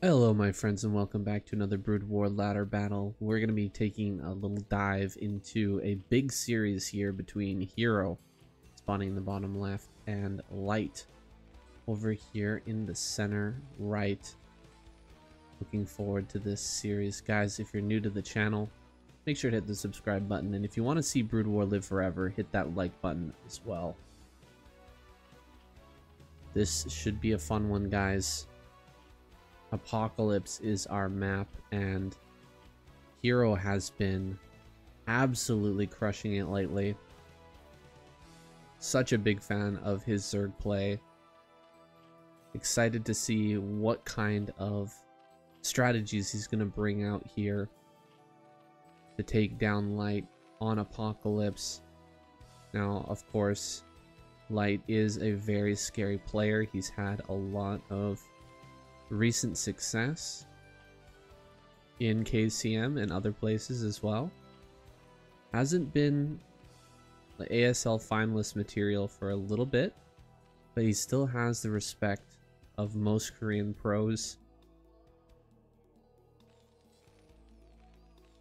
Hello my friends and welcome back to another Brood War ladder battle. We're going to be taking a little dive into a big series here between Hero, spawning in the bottom left, and Light over here in the center right. Looking forward to this series. Guys, if you're new to the channel, make sure to hit the subscribe button. And if you want to see Brood War live forever, hit that like button as well. This should be a fun one, guys. Apocalypse is our map, and Hero has been absolutely crushing it lately. Such a big fan of his Zerg play. Excited to see what kind of strategies he's going to bring out here to take down Light on Apocalypse. Now, of course, Light is a very scary player. He's had a lot of recent success in KCM and other places as well. Hasn't been the ASL finalist material for a little bit, but he still has the respect of most Korean pros.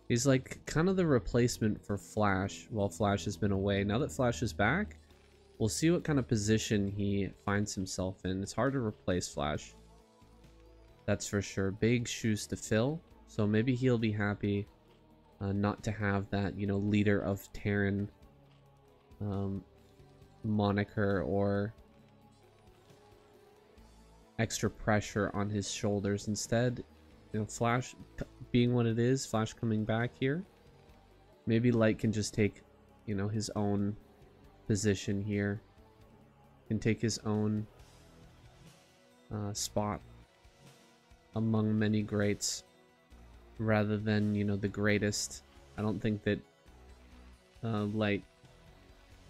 He's like kind of the replacement for Flash while Flash has been away. Now that Flash is back, we'll see what kind of position he finds himself in. It's hard to replace Flash. That's for sure. Big shoes to fill. So maybe he'll be happy uh, not to have that, you know, leader of Terran um, moniker or extra pressure on his shoulders. Instead, you know, Flash being what it is, Flash coming back here, maybe Light can just take, you know, his own position here. Can take his own uh, spot among many greats rather than, you know, the greatest. I don't think that uh, Light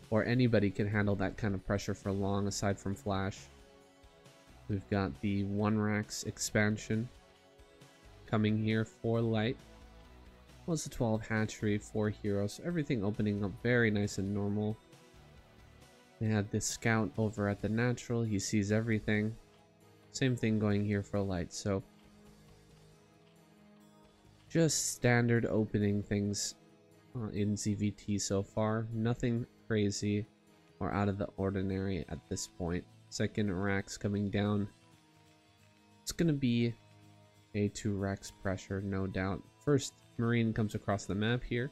or anybody can handle that kind of pressure for long aside from Flash. We've got the One Racks expansion coming here for Light. Well, the 12 hatchery, 4 heroes, everything opening up very nice and normal. They had this scout over at the natural, he sees everything. Same thing going here for Light, so just standard opening things uh, in ZVT so far. Nothing crazy or out of the ordinary at this point. Second racks coming down. It's going to be a 2 racks pressure, no doubt. First, Marine comes across the map here.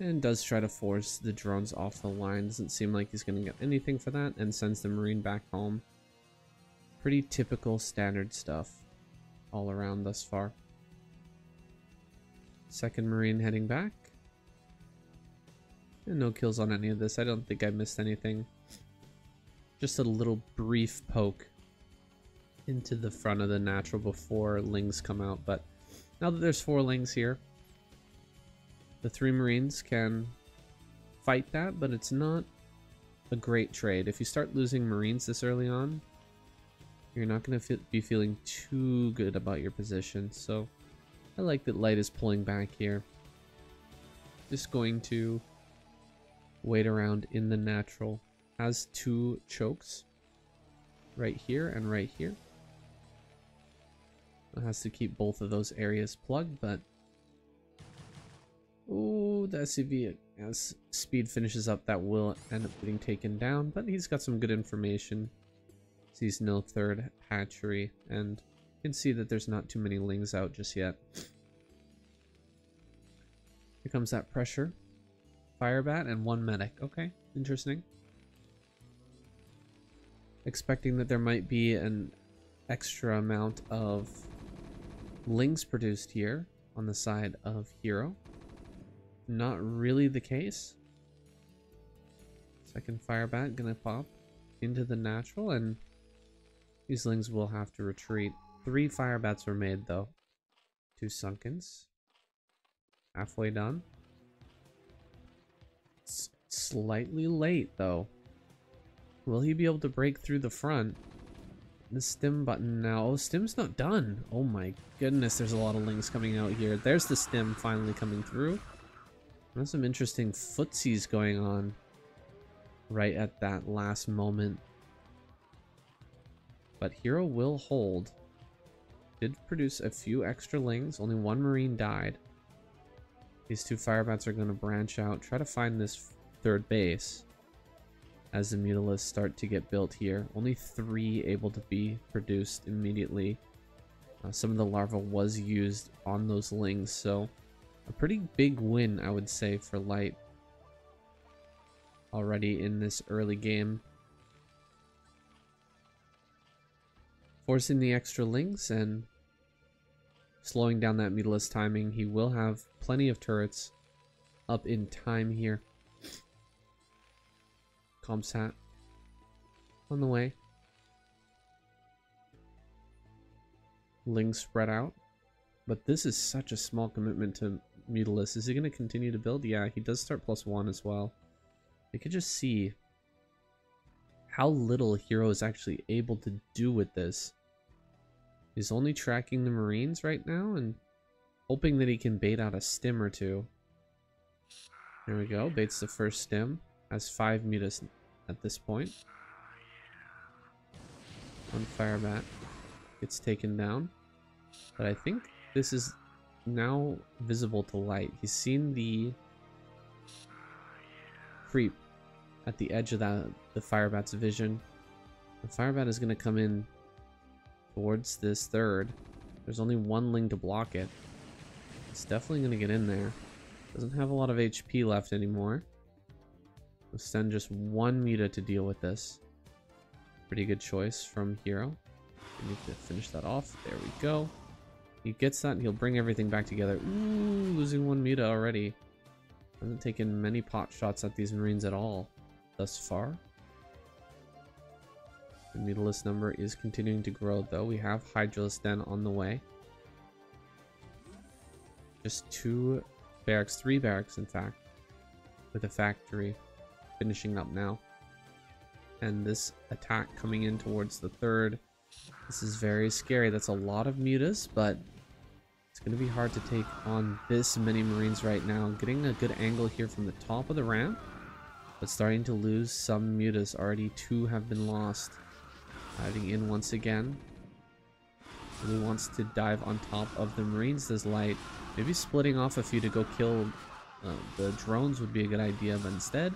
And does try to force the drones off the line. Doesn't seem like he's going to get anything for that. And sends the Marine back home. Pretty typical standard stuff all around thus far. Second Marine heading back. And no kills on any of this. I don't think I missed anything. Just a little brief poke into the front of the natural before lings come out. But now that there's four lings here, the three Marines can fight that, but it's not a great trade. If you start losing Marines this early on, you're not going to be feeling too good about your position. So I like that Light is pulling back here. Just going to wait around in the natural. Has two chokes right here and right here. It has to keep both of those areas plugged, but Oh, the SCV, as speed finishes up, that will end up getting taken down, but he's got some good information. Sees no third hatchery, and you can see that there's not too many lings out just yet. Here comes that pressure. Fire bat and one medic. Okay, interesting. Expecting that there might be an extra amount of lings produced here on the side of Hero. Not really the case. Second fire bat gonna pop into the natural and these will have to retreat. Three fire bats were made, though. Two sunkens. Halfway done. Slightly late, though. Will he be able to break through the front? The stim button now. Oh, stim's not done. Oh my goodness, there's a lot of lings coming out here. There's the stim finally coming through. There's some interesting footsies going on right at that last moment. But Hero will hold. Did produce a few extra lings. Only one marine died. These two firebats are going to branch out. Try to find this third base as the mutalisks start to get built here. Only three able to be produced immediately. Uh, some of the larva was used on those lings, so a pretty big win, I would say, for Light already in this early game. Forcing the extra lings and slowing down that Mutalisk timing. He will have plenty of turrets up in time here. Comsat on the way. Lings spread out. But this is such a small commitment to Mutalisk. Is he going to continue to build? Yeah, he does start plus one as well. You could just see how little Hero is actually able to do with this. He's only tracking the Marines right now and hoping that he can bait out a stim or two. There we go, baits the first stim. Has five mutas at this point. One firebat gets taken down. But I think this is now visible to light. He's seen the creep at the edge of that the firebat's vision. The firebat is going to come in towards this third. There's only one ling to block it. It's definitely going to get in there. Doesn't have a lot of HP left anymore. We'll send just one Muta to deal with this. Pretty good choice from Hero. We need to finish that off. There we go. He gets that and he'll bring everything back together. Ooh, losing one Muta already. Hasn't taken many pot shots at these Marines at all thus far. The Mutalisk number is continuing to grow though. We have Hydralisk Den on the way. Just two barracks, three barracks in fact, with a factory finishing up now. And this attack coming in towards the third. This is very scary. That's a lot of mutas, but it's going to be hard to take on this many marines right now. Getting a good angle here from the top of the ramp, but starting to lose some mutas. Already two have been lost. Diving in once again. Really wants to dive on top of the marines this light. Maybe splitting off a few to go kill uh, the drones would be a good idea, but instead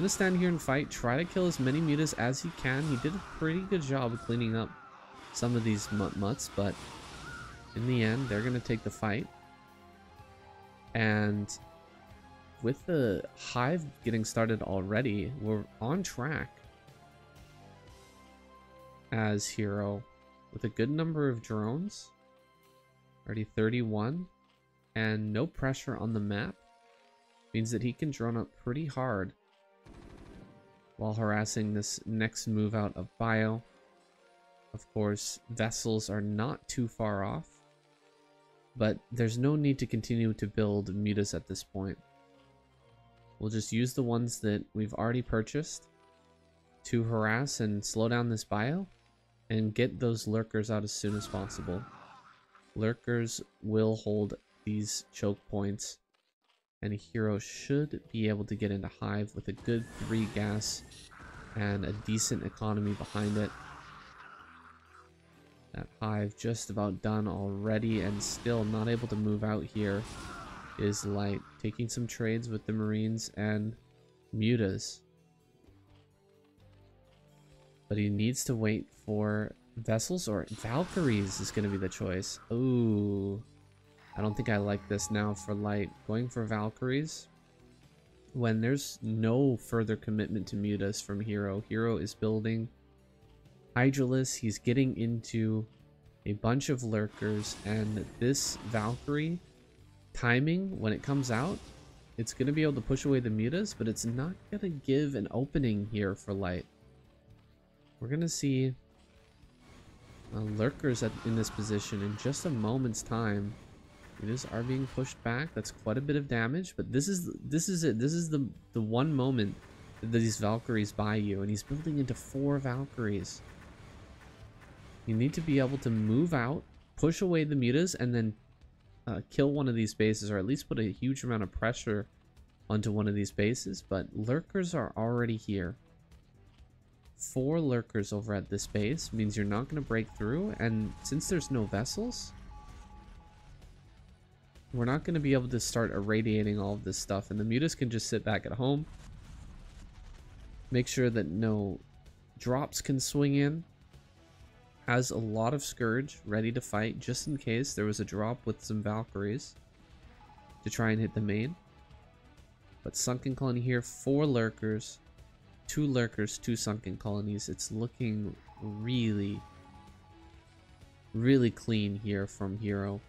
Gonna stand here and fight, try to kill as many mutas as he can. He did a pretty good job cleaning up some of these mut mutts, but in the end, they're gonna take the fight. And with the hive getting started already, we're on track as hero with a good number of drones. Already 31 and no pressure on the map means that he can drone up pretty hard while harassing this next move out of Bio. Of course, vessels are not too far off, but there's no need to continue to build mutas at this point. We'll just use the ones that we've already purchased to harass and slow down this bio and get those lurkers out as soon as possible. Lurkers will hold these choke points and a hero should be able to get into Hive with a good 3 gas and a decent economy behind it. That Hive just about done already and still not able to move out here is Light. Taking some trades with the Marines and Mutas. But he needs to wait for Vessels or Valkyries is going to be the choice. Ooh. I don't think I like this now for light. Going for Valkyries when there's no further commitment to mutas from Hero. Hero is building Hydralisk. He's getting into a bunch of lurkers and this Valkyrie timing when it comes out it's going to be able to push away the mutas but it's not going to give an opening here for light we're going to see uh, lurkers at, in this position in just a moment's time Mutas are being pushed back. That's quite a bit of damage, but this is this is it. This is the the one moment that these Valkyries buy you, and he's building into four Valkyries. You need to be able to move out, push away the mutas, and then uh, kill one of these bases, or at least put a huge amount of pressure onto one of these bases. But lurkers are already here. Four lurkers over at this base means you're not going to break through. And since there's no vessels, we're not going to be able to start irradiating all of this stuff. And the mutas can just sit back at home. Make sure that no drops can swing in. Has a lot of Scourge ready to fight just in case there was a drop with some Valkyries to try and hit the main. But Sunken Colony here, four Lurkers, two Lurkers, two Sunken Colonies. It's looking really, really clean here from Hero.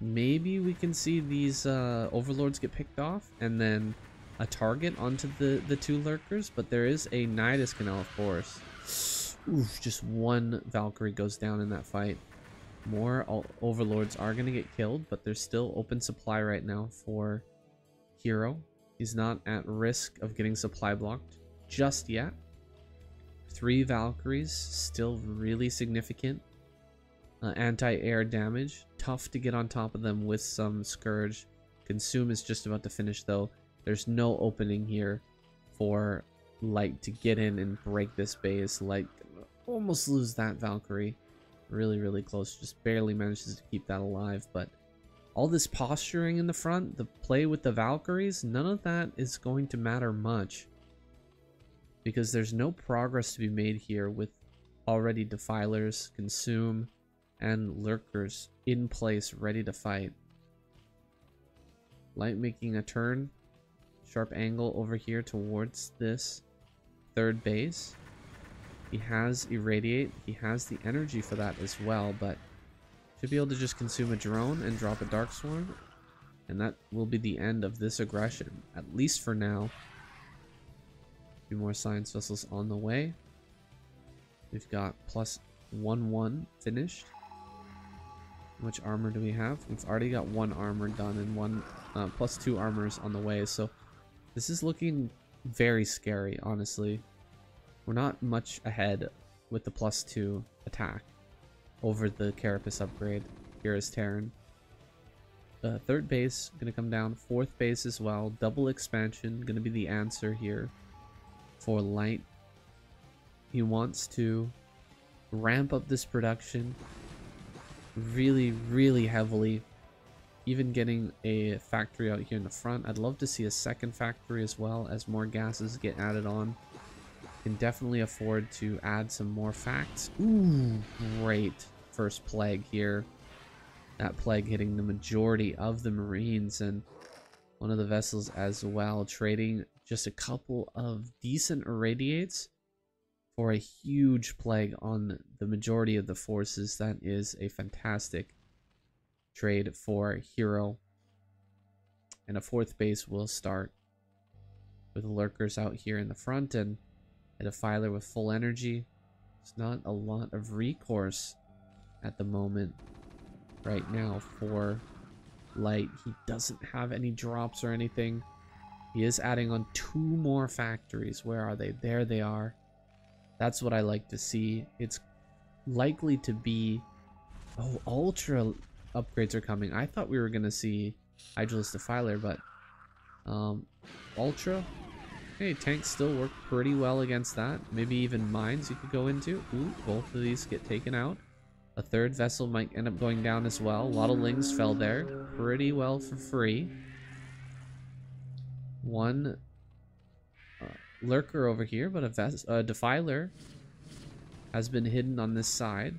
Maybe we can see these uh, Overlords get picked off and then a target onto the, the two Lurkers, but there is a Nidus Canal, of course. Oof, just one Valkyrie goes down in that fight. More Overlords are going to get killed, but there's still open supply right now for Hero. He's not at risk of getting supply blocked just yet. Three Valkyries, still really significant. Uh, Anti-air damage, tough to get on top of them with some Scourge. Consume is just about to finish though. There's no opening here for Light to get in and break this base. Light almost lose that Valkyrie. Really, really close. Just barely manages to keep that alive. But all this posturing in the front, the play with the Valkyries, none of that is going to matter much. Because there's no progress to be made here with already Defilers, Consume, and Lurkers in place ready to fight. Light making a turn. Sharp angle over here towards this third base. He has Irradiate. He has the energy for that as well, but should be able to just consume a drone and drop a Dark Swarm. And that will be the end of this aggression, at least for now. A few more science vessels on the way. We've got plus 1-1 finished. How much armor do we have? We've already got one armor done and one uh, plus two armors on the way. So this is looking very scary, honestly. We're not much ahead with the plus two attack over the Carapace upgrade. Here is Terran. The third base gonna come down, fourth base as well. Double expansion gonna be the answer here for Light. He wants to ramp up this production really, really heavily. Even getting a factory out here in the front. I'd love to see a second factory as well as more gases get added on. Can definitely afford to add some more facts. Ooh, great first plague here. That plague hitting the majority of the Marines and one of the vessels as well. Trading just a couple of decent irradiates for a huge plague on the majority of the forces. That is a fantastic trade for Hero. And a fourth base will start with lurkers out here in the front and a defiler with full energy. There's not a lot of recourse at the moment right now for light. He doesn't have any drops or anything. He is adding on two more factories. Where are they? There they are. That's what I like to see. It's likely to be... Oh, Ultra upgrades are coming. I thought we were going to see Hydralisk Defiler, but... Um, Ultra Hey, tanks still work pretty well against that. Maybe even mines you could go into. Ooh, both of these get taken out. A third vessel might end up going down as well. A lot of lings fell there. Pretty well for free. One uh, lurker over here, but a, a defiler has been hidden on this side.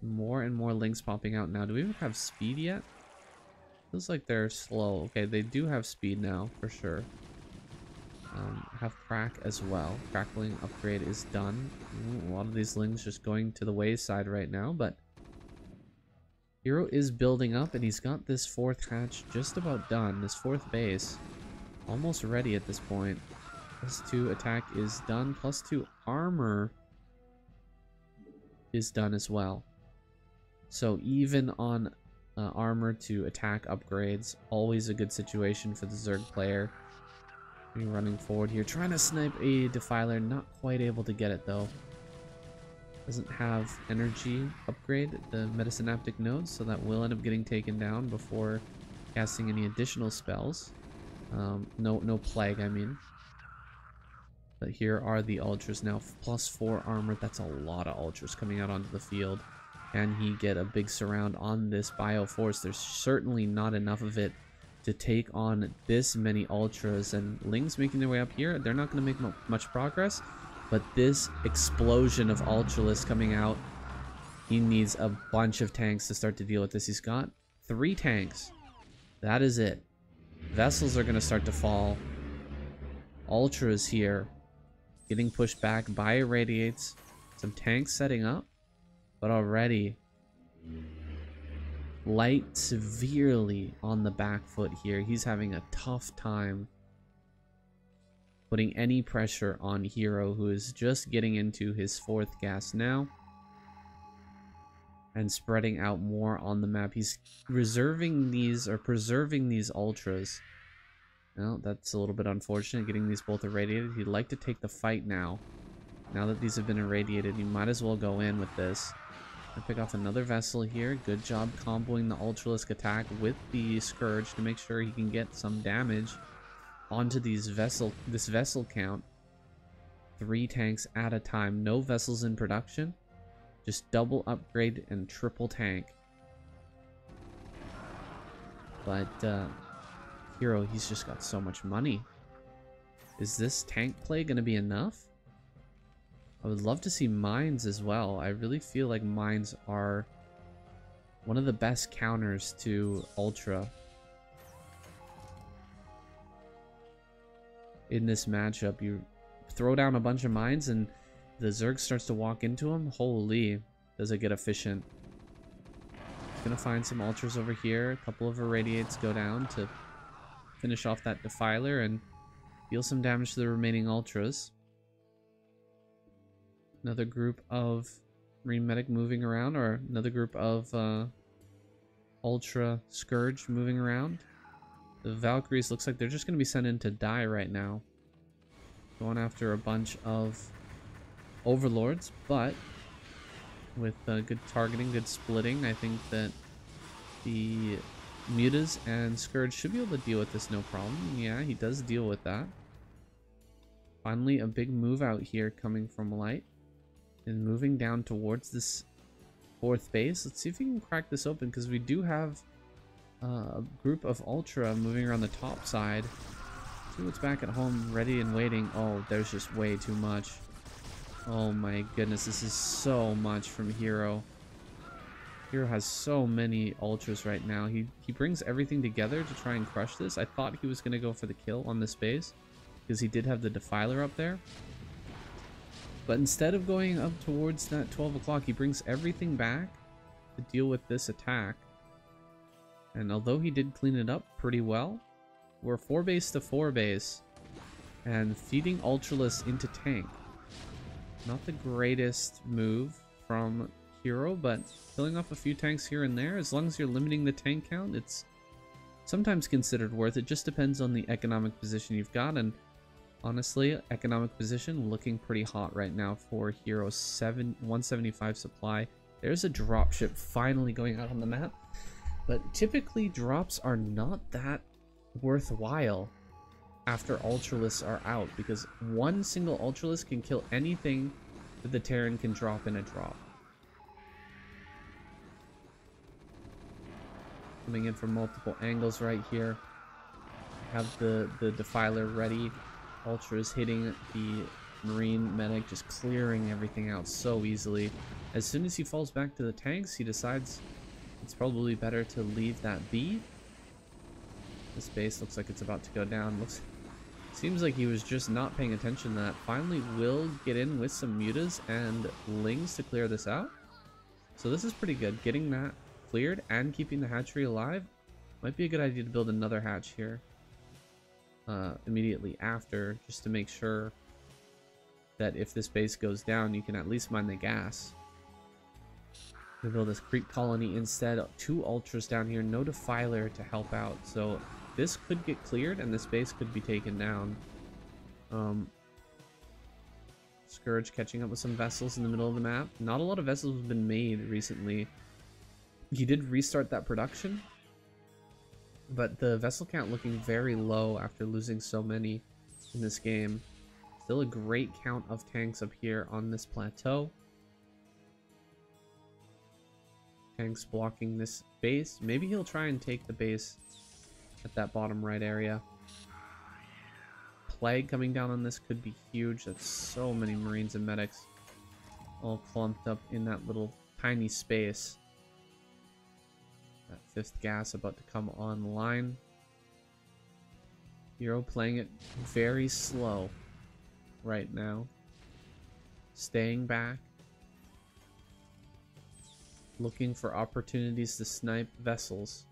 More and more lings popping out now. Do we even have speed yet? Feels like they're slow. Okay, they do have speed now, for sure. Um, have crack as well. Crackling upgrade is done. Ooh, a lot of these lings just going to the wayside right now, but Hero is building up and he's got this fourth hatch just about done. This fourth base almost ready at this point. Plus two attack is done. Plus two armor is done as well. So even on uh, armor to attack upgrades, always a good situation for the Zerg player running forward here, trying to snipe a Defiler, not quite able to get it though. Doesn't have energy upgrade, the Metasynaptic nodes, so that will end up getting taken down before casting any additional spells. Um, no, no plague, I mean. But here are the ultras now. Plus four armor. That's a lot of ultras coming out onto the field. Can he get a big surround on this Bioforce? There's certainly not enough of it to take on this many ultras. And Ling's making their way up here. They're not going to make much progress. But this explosion of Ultralisk coming out, he needs a bunch of tanks to start to deal with this. He's got three tanks. That is it. Vessels are going to start to fall. Ultras here. Getting pushed back by irradiates. Some tanks setting up. But already light severely on the back foot here. He's having a tough time putting any pressure on Hero, who is just getting into his fourth gas now. And spreading out more on the map. He's reserving these, or preserving these ultras. Well, that's a little bit unfortunate, getting these both irradiated. He'd like to take the fight now. Now that these have been irradiated, you might as well go in with this. Pick off another vessel here. Good job comboing the Ultralisk attack with the Scourge to make sure he can get some damage onto these vessel this vessel count. Three tanks at a time. No vessels in production. Just double upgrade and triple tank. But uh, Hero, he's just got so much money. Is this tank play to be enough? I would love to see mines as well. I really feel like mines are one of the best counters to Ultra. in this matchup. You throw down a bunch of mines and the Zerg starts to walk into them. Holy, does it get efficient. Gonna find some ultras over here. A couple of irradiates go down to finish off that defiler and deal some damage to the remaining ultras. Another group of Marine Medic moving around, or another group of uh, Ultra Scourge moving around. The Valkyries looks like they're just going to be sent in to die right now. Going after a bunch of Overlords, but with uh, good targeting, good splitting, I think that the Mutas and Scourge should be able to deal with this no problem. Yeah, he does deal with that. Finally, a big move out here coming from Light. And moving down towards this fourth base. Let's see if we can crack this open, because we do have uh, a group of Ultra moving around the top side. See what's back at home, ready and waiting. Oh, there's just way too much. Oh my goodness, this is so much from Hero. Hero has so many Ultras right now. He, he brings everything together to try and crush this. I thought he was going to go for the kill on this base because he did have the Defiler up there. But instead of going up towards that 12 o'clock, he brings everything back to deal with this attack. And although he did clean it up pretty well, we're 4 base to 4 base. And feeding Ultralisk into tank. Not the greatest move from Hero, but killing off a few tanks here and there, as long as you're limiting the tank count, it's sometimes considered worth it. Just depends on the economic position you've got, and honestly, economic position looking pretty hot right now for Hero 7 175 supply. There's a dropship finally going out on the map. But typically drops are not that worthwhile after Ultralisks are out because one single Ultralisk can kill anything that the Terran can drop in a drop. Coming in from multiple angles right here. Have the, the Defiler ready. Ultra is hitting the Marine Medic, just clearing everything out so easily. As soon as he falls back to the tanks, he decides it's probably better to leave that be. This base looks like it's about to go down. Looks Seems like he was just not paying attention to that. Finally will get in with some mutas and lings to clear this out. So this is pretty good. Getting that cleared and keeping the hatchery alive might be a good idea to build another hatch here uh, immediately after just to make sure that if this base goes down you can at least mine the gas. We build this creep colony instead. Two ultras down here, no defiler to help out. So this could get cleared and this base could be taken down. Um, Scourge catching up with some vessels in the middle of the map. Not a lot of vessels have been made recently. He did restart that production, but the vessel count looking very low after losing so many in this game. Still a great count of tanks up here on this plateau. Tanks blocking this base. Maybe he'll try and take the base at that bottom right area. Plague coming down on this could be huge. That's so many Marines and medics all clumped up in that little tiny space. Fifth gas about to come online. Hero playing it very slow right now. Staying back. Looking for opportunities to snipe vessels.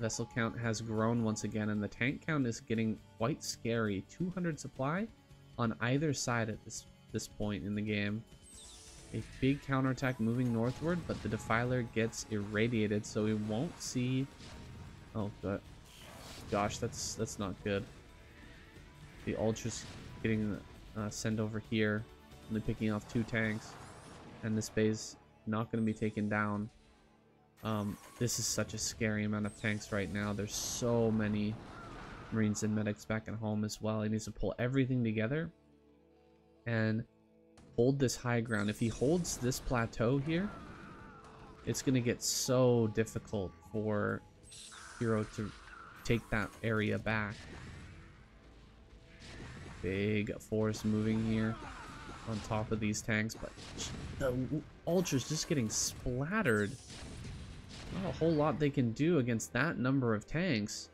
Vessel count has grown once again, and the tank count is getting quite scary. 200 supply on either side at this, this point in the game. A big counterattack moving northward, but the Defiler gets irradiated, so we won't see... Oh, good. Gosh, that's that's not good. The Ultra's getting uh, sent over here, only picking off two tanks, and this base not going to be taken down. Um, this is such a scary amount of tanks right now. There's so many Marines and medics back at home as well. He needs to pull everything together and hold this high ground. If he holds this plateau here, it's going to get so difficult for Hero to take that area back. Big force moving here on top of these tanks, but the Ultra's just getting splattered. Not a whole lot they can do against that number of tanks.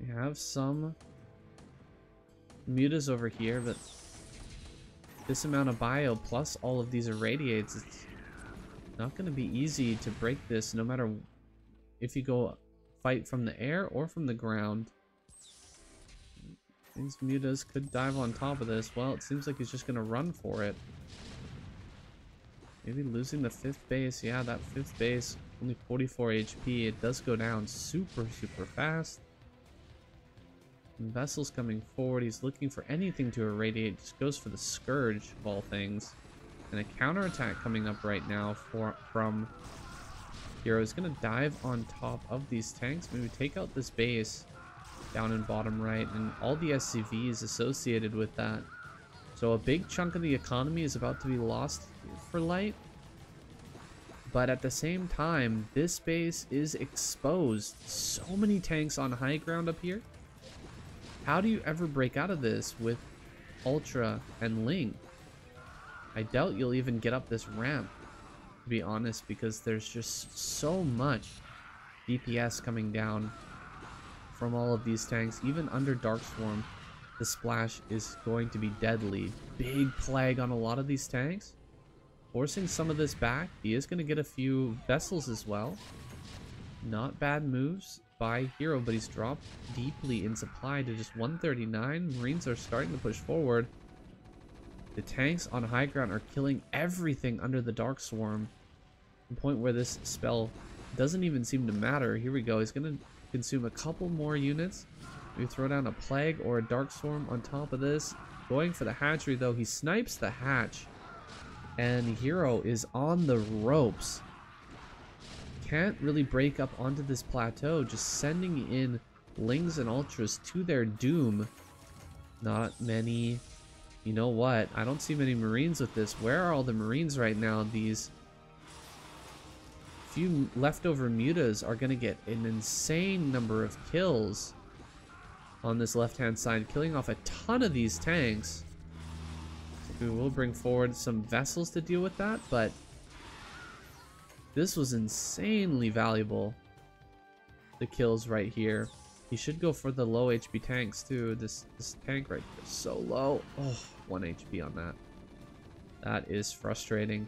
We have some mutas over here, but this amount of bio plus all of these irradiates, it's not going to be easy to break this no matter if you go fight from the air or from the ground. These mutas could dive on top of this. Well, it seems like he's just going to run for it. Maybe losing the fifth base. Yeah, that fifth base, only 44 HP. It does go down super, super fast. Vessel's coming forward. He's looking for anything to irradiate. Just goes for the Scourge of all things. And a counterattack coming up right now for from Hero. He's going to dive on top of these tanks. Maybe take out this base down in bottom right. And all the SCVs associated with that. So a big chunk of the economy is about to be lost for light. But at the same time, this base is exposed. So many tanks on high ground up here. How do you ever break out of this with Ultra and Ling? I doubt you'll even get up this ramp, to be honest, because there's just so much DPS coming down from all of these tanks. Even under Dark Swarm, the splash is going to be deadly. Big plague on a lot of these tanks. Forcing some of this back. He is going to get a few vessels as well. Not bad moves by Hero, but he's dropped deeply in supply to just 139. Marines are starting to push forward. The tanks on high ground are killing everything under the Dark Swarm. The point where this spell doesn't even seem to matter. Here we go. He's going to consume a couple more units. We throw down a Plague or a Dark Swarm on top of this. Going for the hatchery, though. He snipes the hatch. And Hero is on the ropes can't really break up onto this plateau, just sending in Lings and Ultras to their doom. Not many... You know what? I don't see many Marines with this. Where are all the Marines right now? These few leftover mutas are going to get an insane number of kills on this left-hand side, killing off a ton of these tanks. We will bring forward some vessels to deal with that, but this was insanely valuable. The kills right here. He should go for the low HP tanks too. This this tank right here is so low. Oh, 1 HP on that. That is frustrating.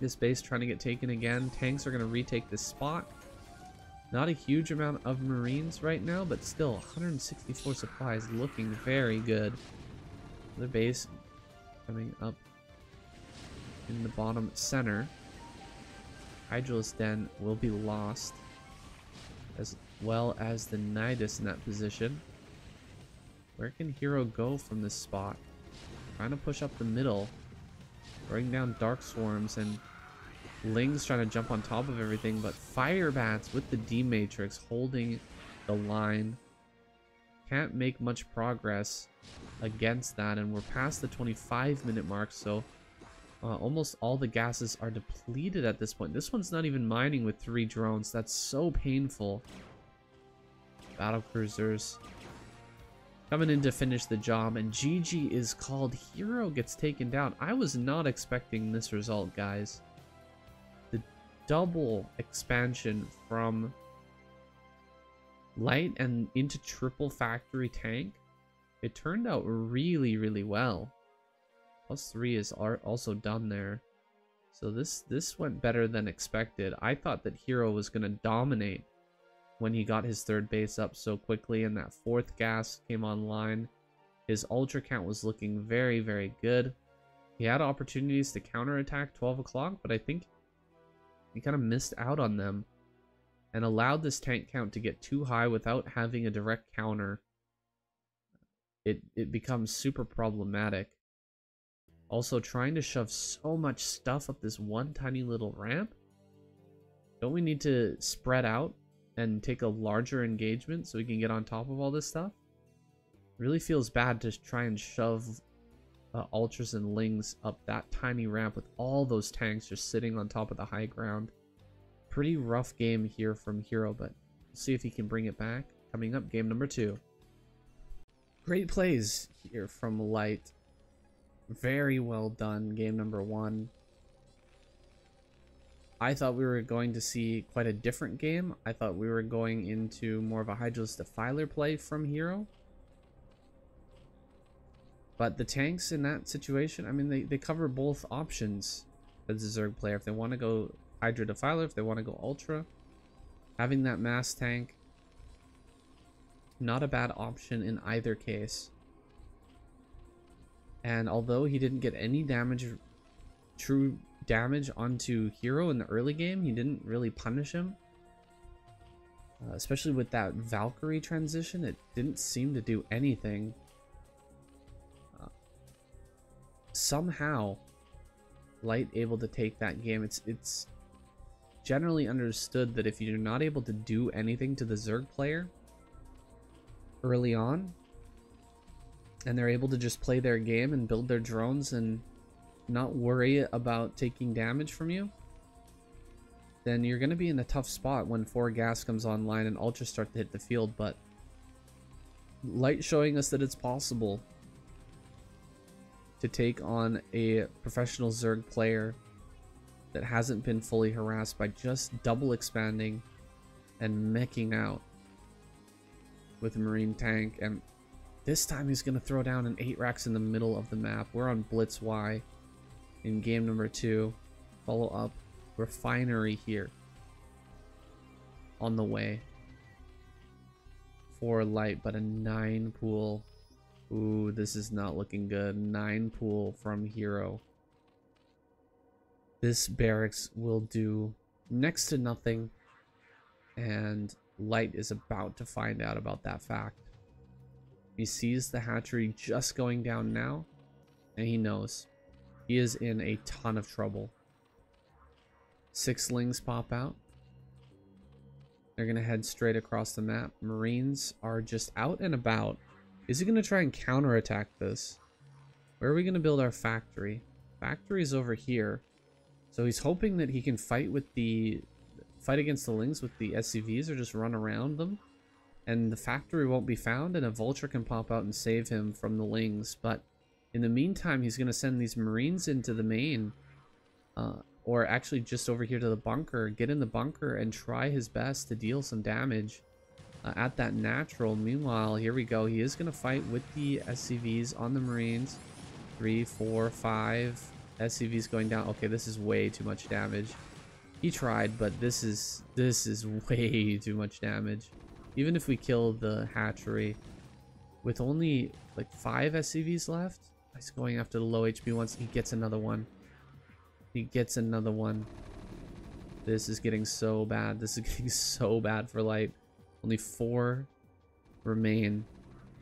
This base trying to get taken again. Tanks are going to retake this spot. Not a huge amount of Marines right now, but still 164 supplies looking very good. The base coming up in the bottom center. Hydralisk Den will be lost, as well as the Nidus in that position. Where can Hero go from this spot? Trying to push up the middle, bring down Dark Swarms, and Ling's trying to jump on top of everything, but Fire Bats with the D-Matrix holding the line. can't make much progress against that. And we're past the 25 minute mark, so uh, almost all the gases are depleted at this point. This one's not even mining with three drones. That's so painful. Battle cruisers coming in to finish the job, and GG is called. Hero gets taken down. I was not expecting this result, guys. The double expansion from light and into triple factory tank. It turned out really, really well. Plus three is also done there. So this this went better than expected. I thought that Hero was going to dominate when he got his third base up so quickly and that fourth gas came online. His ultra count was looking very, very good. He had opportunities to counterattack 12 o'clock, but I think he kind of missed out on them and allowed this tank count to get too high without having a direct counter. It, it becomes super problematic. Also, trying to shove so much stuff up this one tiny little ramp? Don't we need to spread out and take a larger engagement so we can get on top of all this stuff. really feels bad to try and shove uh, ultras and lings up that tiny ramp with all those tanks just sitting on top of the high ground. Pretty rough game here from Hero, but we'll see if he can bring it back. Coming up, game number two. Great plays here from Light. Very well done, game number one. I thought we were going to see quite a different game. I thought we were going into more of a Hydralisk Defiler play from Hero. But the tanks in that situation, I mean, they, they cover both options as a Zerg player. If they want to go Hydra Defiler, if they want to go Ultra, having that mass tank, not a bad option in either case. And although he didn't get any damage, true damage onto Hero in the early game. He didn't really punish him. Uh, especially with that Valkyrie transition, it didn't seem to do anything. Uh, somehow, Light able to take that game. It's it's generally understood that if you're not able to do anything to the Zerg player early on, and they're able to just play their game and build their drones and not worry about taking damage from you, then you're going to be in a tough spot when 4 gas comes online and ultras start to hit the field, but light showing us that it's possible to take on a professional Zerg player that hasn't been fully harassed by just double expanding and meching out with a marine tank and this time he's going to throw down an 8 racks in the middle of the map. We're on Blitz Y in game number two. Follow up refinery here on the way for light, but a nine pool. Ooh, this is not looking good. Nine pool from hero. This barracks will do next to nothing, and Light is about to find out about that fact. He sees the hatchery just going down now, and he knows. He is in a ton of trouble. Six lings pop out. They're going to head straight across the map. Marines are just out and about. Is he going to try and counterattack this? Where are we going to build our factory? Factory is over here. So he's hoping that he can fight with the... Fight against the lings with the SCVs or just run around them. And the factory won't be found and a vulture can pop out and save him from the lings. But in the meantime, he's going to send these Marines into the main. Uh, or actually just over here to the bunker. Get in the bunker and try his best to deal some damage uh, at that natural. Meanwhile, here we go. He is going to fight with the SCVs on the Marines. Three, four, five SCVs going down. Okay, this is way too much damage. He tried, but this is this is way too much damage. Even if we kill the hatchery with only like five SCVs left, He's going after the low HP ones. He gets another one. He gets another one. This is getting so bad. This is getting so bad for light. Only four remain.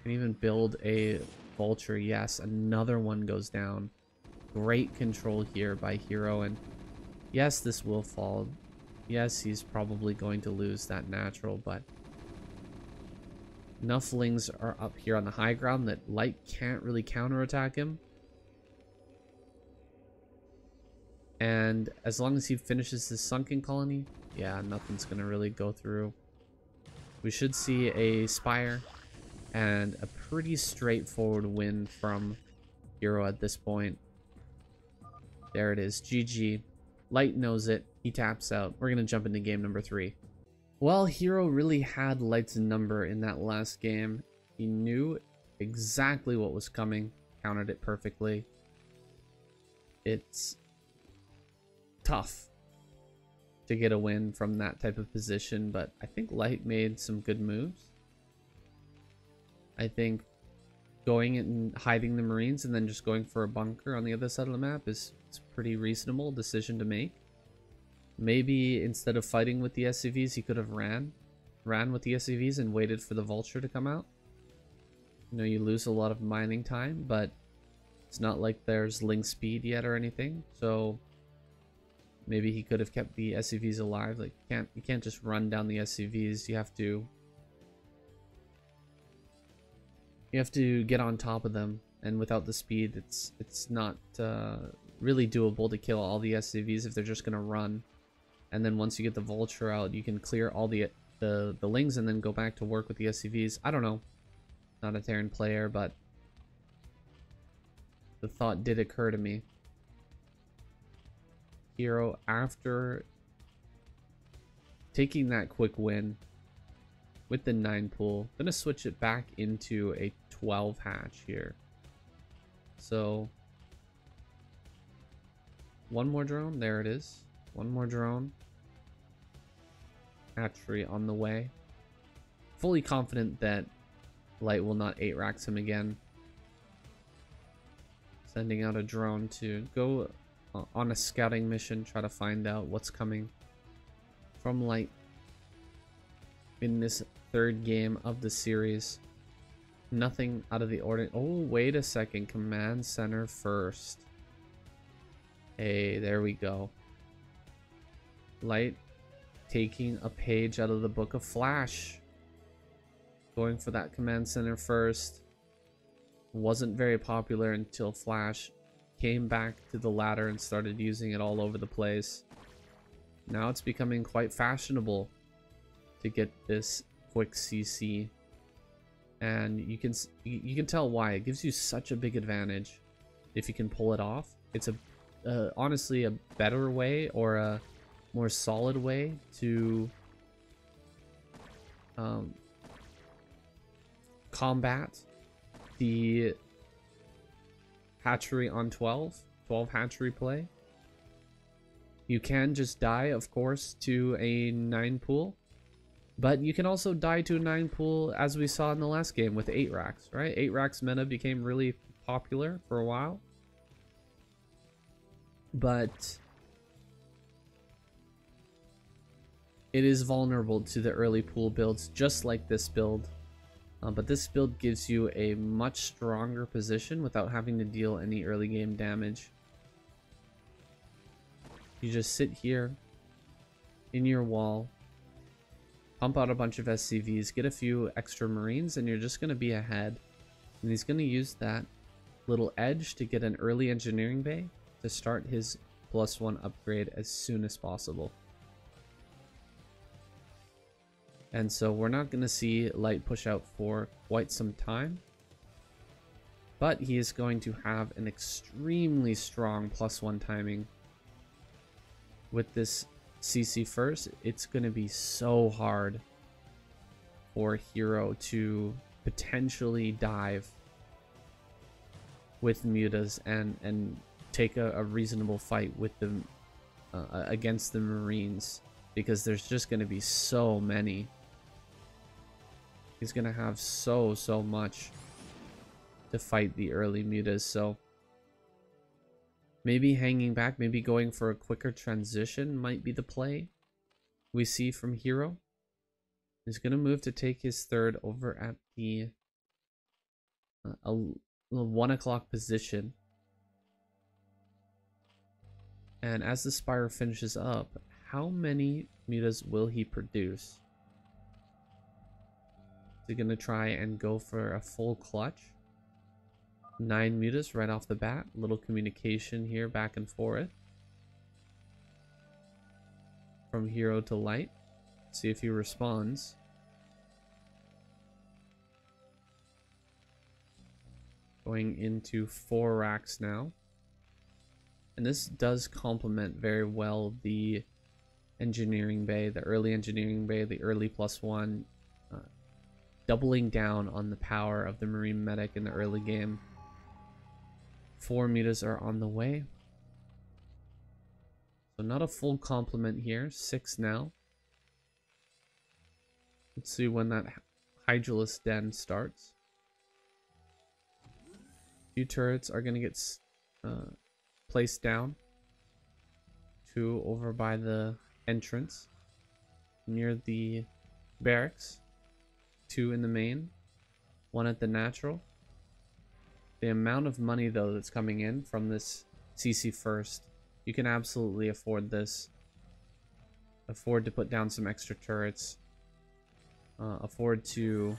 Can even build a vulture. Yes, another one goes down. Great control here by Hero. And yes, this will fall. Yes, he's probably going to lose that natural, but Enough Lings are up here on the high ground that Light can't really counterattack him. And as long as he finishes his sunken colony, yeah, nothing's gonna really go through. We should see a Spire and a pretty straightforward win from Hero at this point. There it is, GG. Light knows it, he taps out. We're gonna jump into game number three. Well, Hero really had Light's number in that last game. He knew exactly what was coming, countered it perfectly. It's tough to get a win from that type of position, but I think Light made some good moves. I think going and hiding the Marines and then just going for a bunker on the other side of the map is, is a pretty reasonable decision to make. Maybe instead of fighting with the SCVs, he could have ran, ran with the SCVs and waited for the Vulture to come out. You know, you lose a lot of mining time, but it's not like there's ling speed yet or anything, so Maybe he could have kept the SCVs alive. Like you can't you can't just run down the SCVs. You have to you have to get on top of them, and without the speed, it's it's not uh, really doable to kill all the SCVs if they're just gonna run. And then once you get the vulture out, you can clear all the the the lings and then go back to work with the SCVs. I don't know, not a Terran player, but the thought did occur to me hero after taking that quick win with the 9 pool. Gonna switch it back into a 12 hatch here. So, one more drone. There it is. One more drone. Hatchery on the way. Fully confident that Light will not 8 racks him again. Sending out a drone to go uh, on a scouting mission, try to find out what's coming from Light in this third game of the series. Nothing out of the ordinary. Oh, wait a second. Command center first. Hey, there we go. Light taking a page out of the book of Flash. Going for that command center first. Wasn't very popular until Flash came back to the ladder and started using it all over the place. Now it's becoming quite fashionable to get this quick CC. And you can you can tell why. It gives you such a big advantage if you can pull it off. It's a uh, honestly a better way or a more solid way to um, combat the hatchery on 12. 12 hatchery play. You can just die, of course, to a 9 pool. But you can also die to a 9 pool, as we saw in the last game with 8 racks, right? 8 racks meta became really popular for a while. But it is vulnerable to the early pool builds, just like this build. Uh, but this build gives you a much stronger position without having to deal any early game damage. You just sit here in your wall, pump out a bunch of SCVs, get a few extra marines, and you're just going to be ahead. And he's going to use that little edge to get an early engineering bay to start his plus one upgrade as soon as possible. And so we're not going to see Light push out for quite some time. But he is going to have an extremely strong plus one timing. With this CC first, it's going to be so hard for Hero to potentially dive with mutas and and take a, a reasonable fight with them uh, against the Marines because there's just going to be so many. He's gonna have so, so much to fight the early mutas, so maybe hanging back, maybe going for a quicker transition might be the play we see from Hero. He's gonna move to take his third over at the uh, a, a one o'clock position. And as the Spire finishes up, how many mutas will he produce? Going to try and go for a full clutch. Nine mutas right off the bat. Little communication here back and forth. From hero to light. See if he responds. Going into four racks now. And this does complement very well the engineering bay, the early engineering bay, the early plus one, uh, doubling down on the power of the marine medic in the early game. Four mutas are on the way. So not a full complement here, six now. Let's see when that Hydralisk Den starts. Few turrets are going to get uh, placed down. Two over by the entrance near the barracks. Two in the main. One at the natural. The amount of money though that's coming in from this CC first, you can absolutely afford this. Afford to put down some extra turrets. Uh, afford to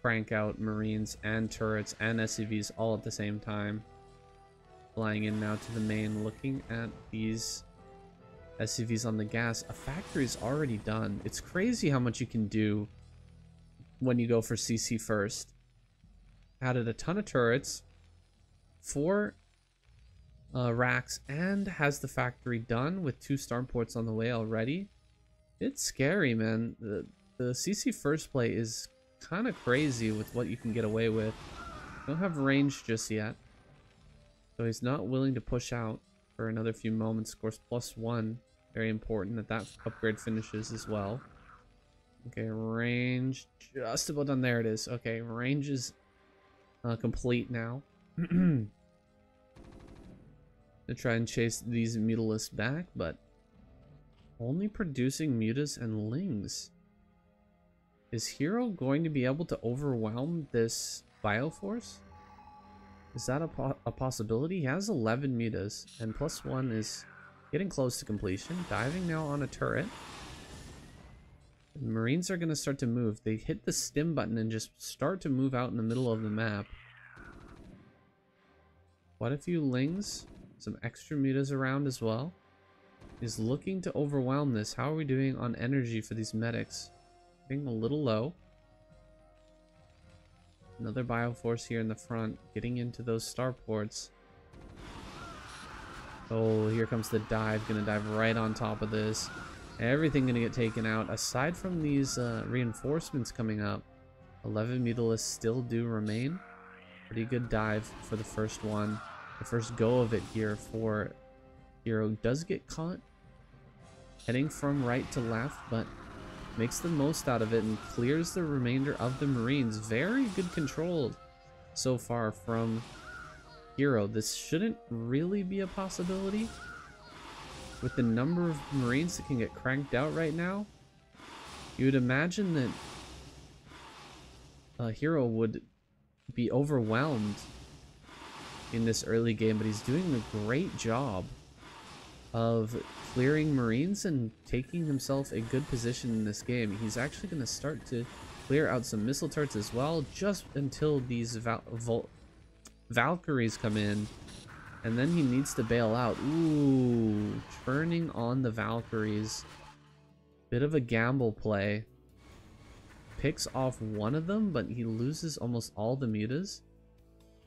crank out marines and turrets and SCVs all at the same time. Flying in now to the main, looking at these SCVs on the gas. A factory's already done. It's crazy how much you can do when you go for CC first. Added a ton of turrets, four uh, racks, and has the factory done with two starports on the way already. It's scary, man. The, the CC first play is kind of crazy with what you can get away with. Don't have range just yet. So he's not willing to push out for another few moments. Scores plus one. Very important that that upgrade finishes as well. Okay, range just about done. There it is. Okay, range is uh, complete now. to try and chase these mutalisks back, but only producing mutas and lings. Is Hero going to be able to overwhelm this Bioforce? Is that a, po a possibility? He has 11 mutas, and plus one is getting close to completion. Diving now on a turret. The Marines are going to start to move. They hit the stim button and just start to move out in the middle of the map. Quite a few lings. Some extra mutas around as well. Is looking to overwhelm this. How are we doing on energy for these medics? Getting a little low. Another Bioforce here in the front, getting into those starports. Oh, here comes the dive. Gonna dive right on top of this. Everything gonna get taken out. Aside from these uh, reinforcements coming up, 11 Mutalisks still do remain. Pretty good dive for the first one. The first go of it here for Hero does get caught. Heading from right to left, but makes the most out of it and clears the remainder of the Marines. Very good control so far from Hero. This shouldn't really be a possibility. With the number of Marines that can get cranked out right now, you would imagine that a Hero would be overwhelmed in this early game, but he's doing a great job of clearing Marines and taking himself a good position in this game. He's actually going to start to clear out some missile turrets as well, just until these Vol Valkyries come in. And then he needs to bail out. Ooh, turning on the Valkyries. Bit of a gamble play. Picks off one of them, but he loses almost all the mutas.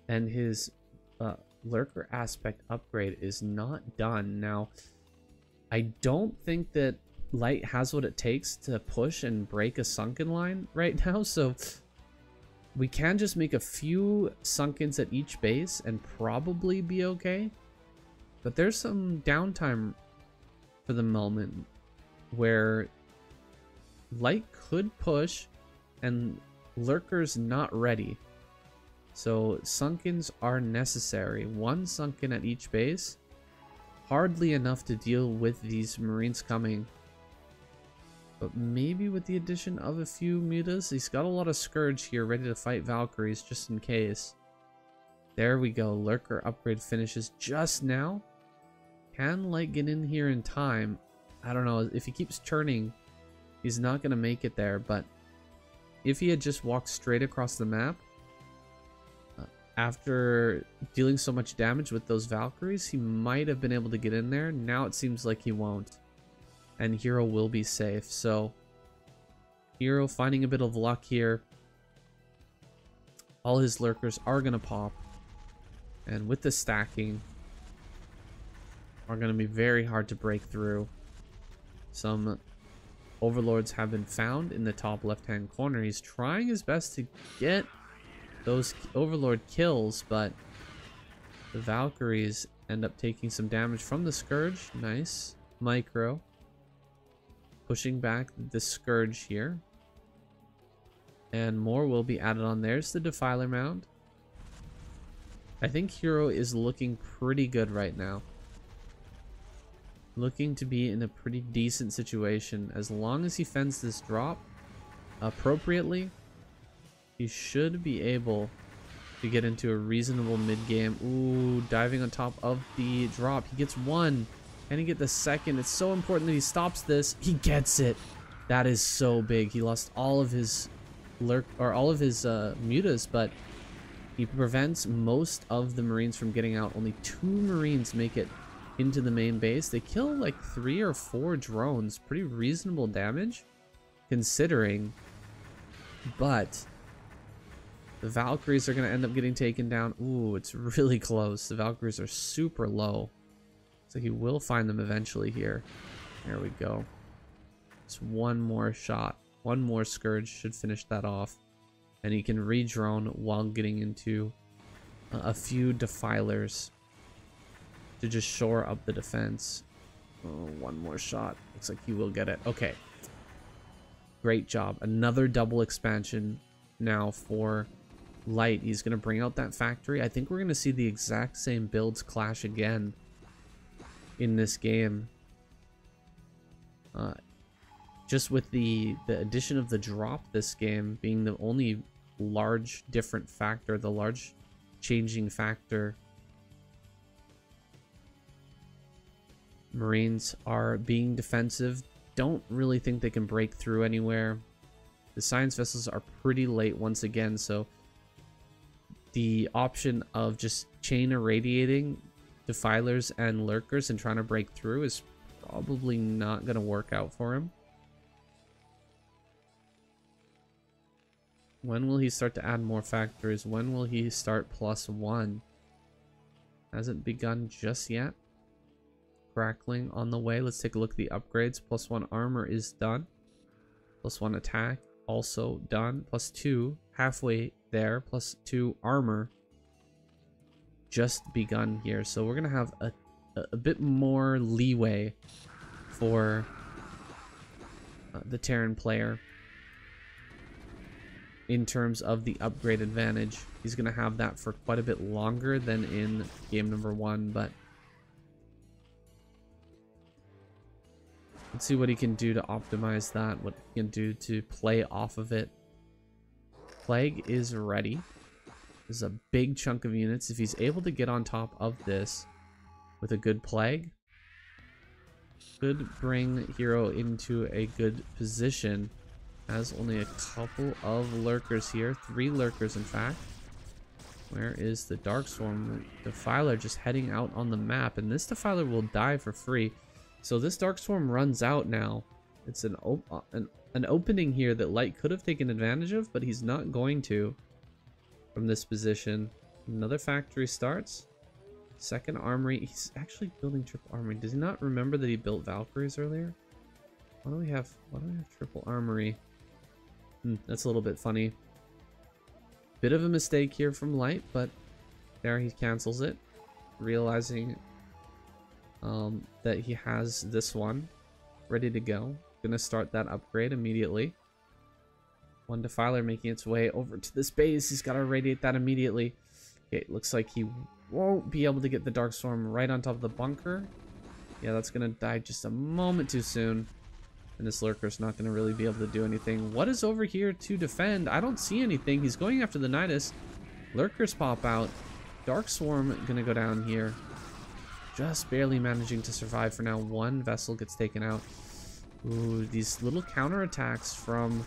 And his uh, lurker aspect upgrade is not done. Now, I don't think that Light has what it takes to push and break a sunken line right now, so we can just make a few sunkens at each base and probably be okay. But there's some downtime for the moment where Light could push and Lurker's not ready. So sunkens are necessary. One sunken at each base hardly enough to deal with these marines coming. But maybe with the addition of a few mutas, he's got a lot of Scourge here ready to fight Valkyries just in case. There we go, Lurker upgrade finishes just now. Can Light get in here in time? I don't know, if he keeps turning He's not going to make it there, but if he had just walked straight across the map, uh, after dealing so much damage with those Valkyries, he might have been able to get in there. Now it seems like he won't. And Hero will be safe, so Hero finding a bit of luck here. All his lurkers are going to pop. And with the stacking, are going to be very hard to break through. Some overlords have been found in the top left-hand corner. He's trying his best to get those overlord kills, but the Valkyries end up taking some damage from the Scourge. Nice. Micro. Pushing back the Scourge here. And more will be added on. There's the Defiler Mound. I think Hero is looking pretty good right now. Looking to be in a pretty decent situation. As long as he fends this drop appropriately, he should be able to get into a reasonable mid-game. Ooh, diving on top of the drop. He gets one. Can he get the second? It's so important that he stops this. He gets it. That is so big. He lost all of his lurk or all of his uh, mutas, but he prevents most of the Marines from getting out. Only two Marines make it into the main base. They kill like three or four drones. Pretty reasonable damage, considering. But the Valkyries are going to end up getting taken down. Ooh, it's really close. The Valkyries are super low. So he will find them eventually here. There we go. It's one more shot. One more Scourge should finish that off and he can re-drone while getting into uh, a few defilers to just shore up the defense. Oh, one more shot. Looks like he will get it. Okay. Great job. Another double expansion now for Light. He's going to bring out that factory. I think we're going to see the exact same builds clash again in this game. Uh, just with the, the addition of the drop this game being the only large different factor, the large changing factor. Marines are being defensive. Don't really think they can break through anywhere. The science vessels are pretty late once again, so the option of just chain irradiating defilers and lurkers and trying to break through is probably not going to work out for him. When will he start to add more factors? When will he start plus one? Hasn't begun just yet. Crackling on the way. Let's take a look at the upgrades. Plus one armor is done. Plus one attack also done. Plus two halfway there. Plus two armor just begun here. So we're to have a, a bit more leeway for uh, the Terran player in terms of the upgrade advantage. He's to have that for quite a bit longer than in game number one, but let's see what he can do to optimize that, what he can do to play off of it. Plague is ready. This is a big chunk of units. If he's able to get on top of this with a good Plague, could bring Hero into a good position has only a couple of lurkers here. Three lurkers, in fact. Where is the Dark Swarm? Defiler just heading out on the map. And this Defiler will die for free. So this Dark Swarm runs out now. It's an, uh, an, an opening here that Light could have taken advantage of, but he's not going to from this position. Another factory starts. Second armory. He's actually building triple armory. Does he not remember that he built Valkyries earlier? Why do we have why do we have triple armory? Hmm, that's a little bit funny. Bit of a mistake here from Light, but there he cancels it, realizing um, that he has this one ready to go. Gonna start that upgrade immediately. One Defiler making its way over to this base. He's got to radiate that immediately. Okay, looks like he won't be able to get the Dark Swarm right on top of the bunker. Yeah, that's going to die just a moment too soon. And this Lurker's not going to really be able to do anything. What is over here to defend? I don't see anything. He's going after the Nydus. Lurkers pop out. Dark Swarm going to go down here. Just barely managing to survive for now. One vessel gets taken out. Ooh, these little counterattacks from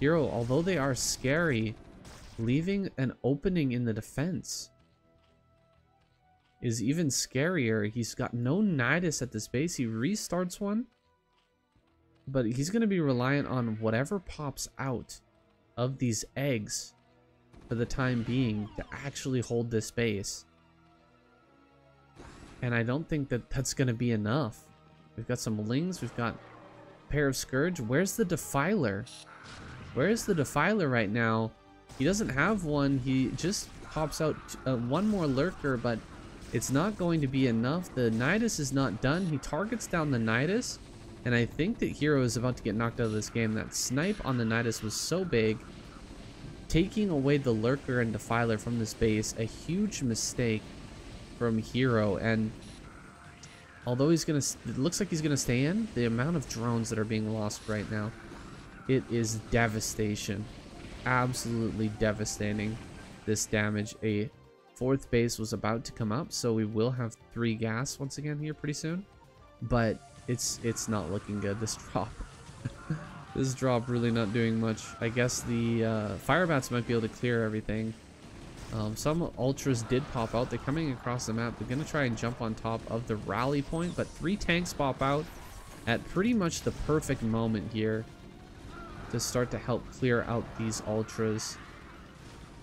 Hero, although they are scary, leaving an opening in the defense is even scarier. He's got no Nydus at this base. He restarts one, but he's going to be reliant on whatever pops out of these eggs for the time being to actually hold this base. And I don't think that that's going to be enough. We've got some Lings. We've got a pair of Scourge. Where's the Defiler? Where's the Defiler right now? He doesn't have one. He just pops out uh, one more Lurker, but it's not going to be enough. The Nydus is not done. He targets down the Nydus. And I think that Hero is about to get knocked out of this game. That snipe on the Nydus was so big. Taking away the Lurker and Defiler from this base, a huge mistake from Hero. And although he's to, it looks like he's going to stay in, the amount of drones that are being lost right now, it is devastation. Absolutely devastating, this damage. A fourth base was about to come up, so we will have three gas once again here pretty soon. But it's it's not looking good, this drop. this drop really not doing much. I guess the uh, fire bats might be able to clear everything. Um, some ultras did pop out. They're coming across the map. They're going to try and jump on top of the rally point, but three tanks pop out at pretty much the perfect moment here to start to help clear out these ultras.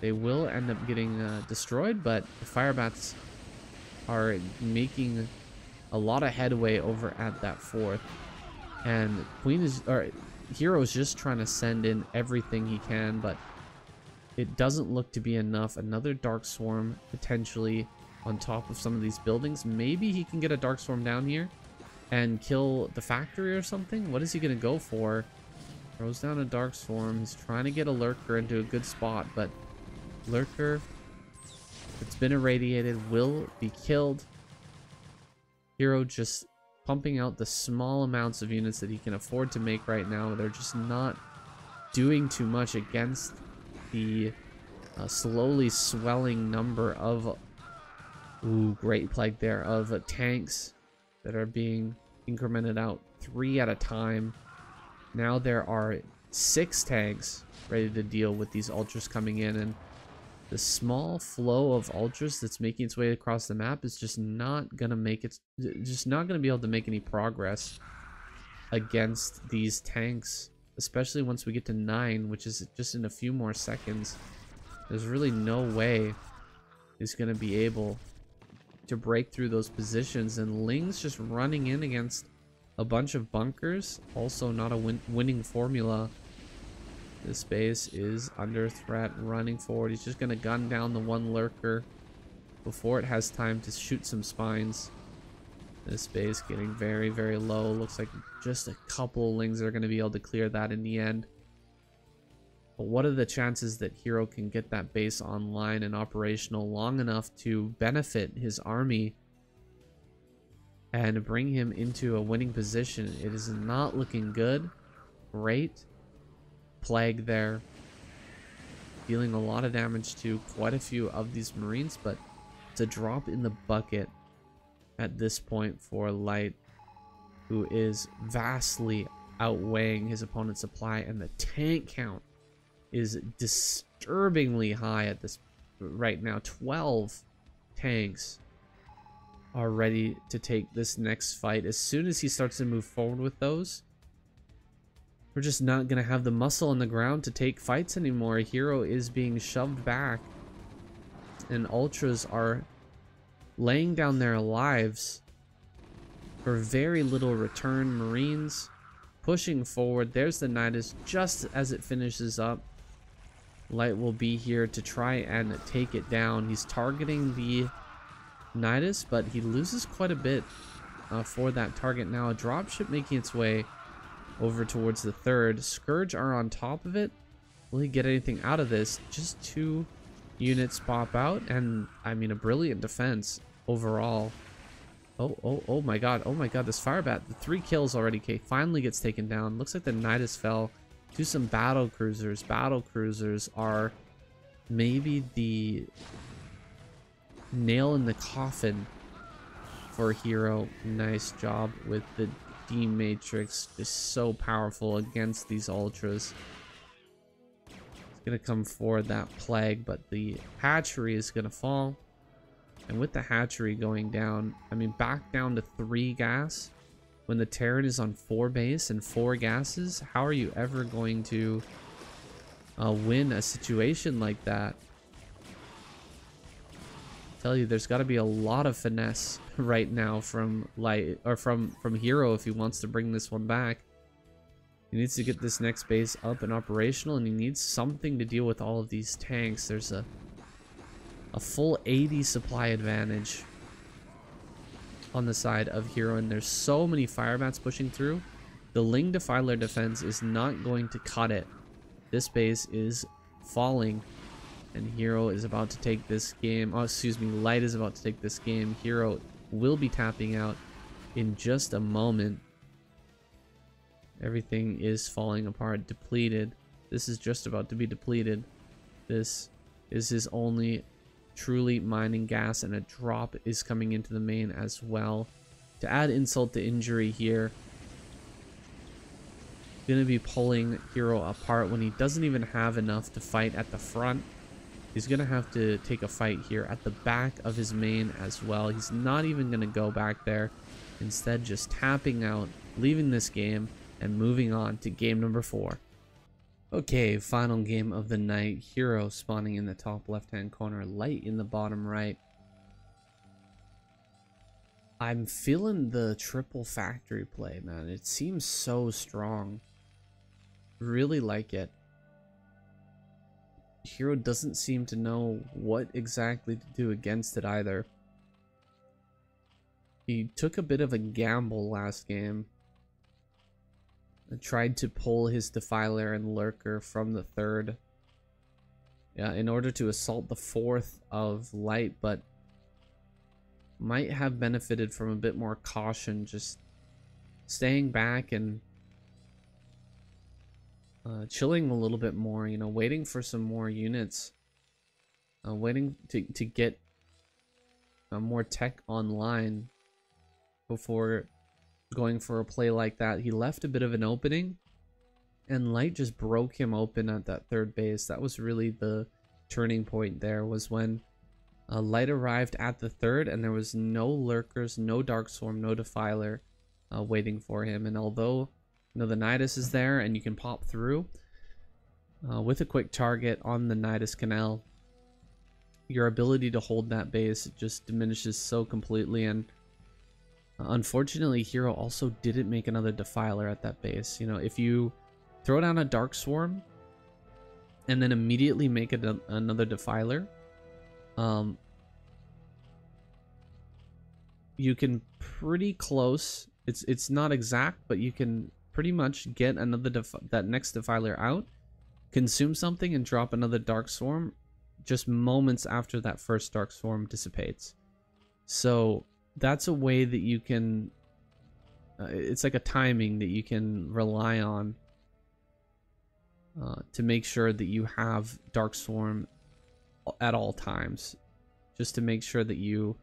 They will end up getting uh, destroyed, but the fire bats are making a lot of headway over at that fourth. And Queen is, or Hero is just trying to send in everything he can, but it doesn't look to be enough. Another Dark Swarm potentially on top of some of these buildings. Maybe he can get a Dark Swarm down here and kill the factory or something. What is he going to go for? Throws down a Dark Swarm. He's trying to get a Lurker into a good spot, but Lurker that's been irradiated will be killed. Hero just pumping out the small amounts of units that he can afford to make right now. They're just not doing too much against the uh, slowly swelling number of ooh great plague there of uh, tanks that are being incremented out three at a time now there are six tanks ready to deal with these ultras coming in and the small flow of ultras that's making its way across the map is just not gonna make it just not gonna be able to make any progress against these tanks especially once we get to nine which is just in a few more seconds. There's really no way he's gonna be able to break through those positions and Ling's just running in against a bunch of bunkers also not a win winning formula this base is under threat, running forward. He's just going to gun down the one lurker before it has time to shoot some spines. This base getting very, very low. Looks like just a couple lings are going to be able to clear that in the end. But what are the chances that Hero can get that base online and operational long enough to benefit his army and bring him into a winning position? It is not looking good. Great plague there. Dealing a lot of damage to quite a few of these marines, but it's a drop in the bucket at this point for Light, who is vastly outweighing his opponent's supply, and the tank count is disturbingly high at this right now. 12 tanks are ready to take this next fight. As soon as he starts to move forward with those, we're just not going to have the muscle on the ground to take fights anymore. Hero is being shoved back. And Ultras are laying down their lives for very little return. Marines pushing forward. There's the Nydus just as it finishes up. Light will be here to try and take it down. He's targeting the Nydus, but he loses quite a bit uh, for that target. Now a dropship making its way over towards the third. Scourge are on top of it. Will he get anything out of this? Just two units pop out, and I mean a brilliant defense overall. Oh, oh, oh my god, oh my god, this Firebat, the three kills already, K finally gets taken down. Looks like the Nydus fell to some battle cruisers. Battle cruisers are maybe the nail in the coffin for Hero. Nice job with the D-Matrix. is so powerful against these Ultras. It's going to come for that Plague, but the Hatchery is going to fall. And with the Hatchery going down, I mean, back down to 3 gas, when the Terran is on 4 base and 4 gases, how are you ever going to uh, win a situation like that? Tell you there's got to be a lot of finesse right now from light or from from hero if he wants to bring this one back. He needs to get this next base up and operational and he needs something to deal with all of these tanks. There's a a full 80 supply advantage on the side of hero and there's so many fire bats pushing through. The ling defiler defense is not going to cut it. This base is falling and Hero is about to take this game. Oh, excuse me, Light is about to take this game. Hero will be tapping out in just a moment. Everything is falling apart, depleted. This is just about to be depleted. This is his only truly mining gas, and a drop is coming into the main as well. To add insult to injury here, going to be pulling Hero apart when he doesn't even have enough to fight at the front. He's going to have to take a fight here at the back of his main as well. He's not even going to go back there. Instead, just tapping out, leaving this game, and moving on to game number four. Okay, final game of the night. Hero spawning in the top left-hand corner, Light in the bottom right. I'm feeling the triple factory play, man. It seems so strong. Really like it. Hero doesn't seem to know what exactly to do against it either. He took a bit of a gamble last game. And tried to pull his Defiler and Lurker from the third. Yeah, in order to assault the fourth of Light, but might have benefited from a bit more caution, just staying back and uh, chilling a little bit more, you know, waiting for some more units, uh, waiting to, to get uh, more tech online before going for a play like that. He left a bit of an opening and Light just broke him open at that third base. That was really the turning point there was when uh, Light arrived at the third and there was no Lurkers, no Dark Swarm, no Defiler uh, waiting for him. And although know, the Nydus is there and you can pop through. Uh, with a quick target on the Nydus Canal, your ability to hold that base just diminishes so completely and uh, unfortunately Hero also didn't make another Defiler at that base. You know, if you throw down a Dark Swarm and then immediately make another Defiler, um, you can pretty close. It's it's not exact, but you can pretty much get another that next defiler out, consume something, and drop another dark swarm just moments after that first dark swarm dissipates. So that's a way that you can. Uh, it's like a timing that you can rely on uh, to make sure that you have dark swarm at all times, just to make sure that you